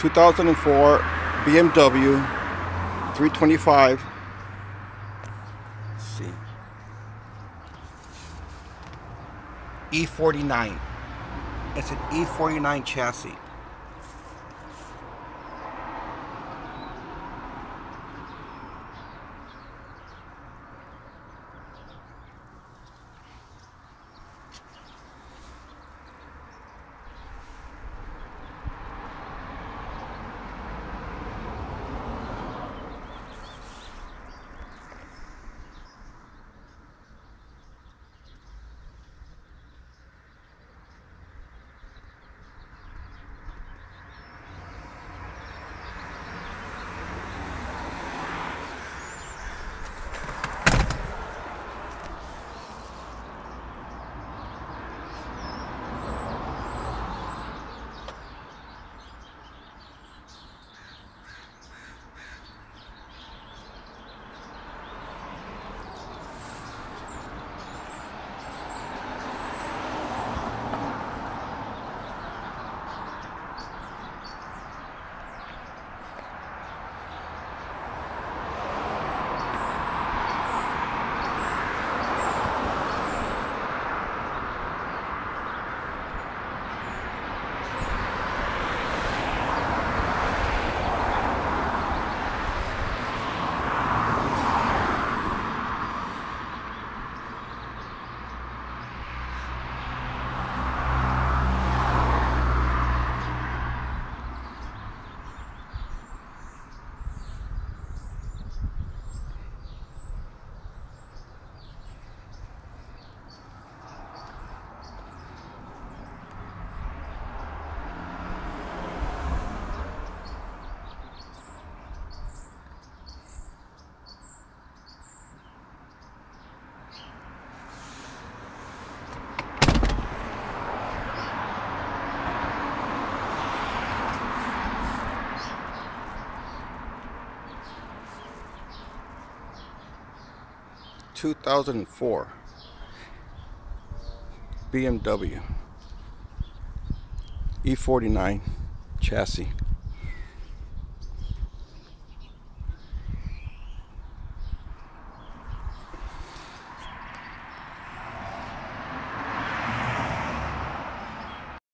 2004 BMW 325. Let's see. E49. It's an E49 chassis. Two thousand four BMW E49 chassis.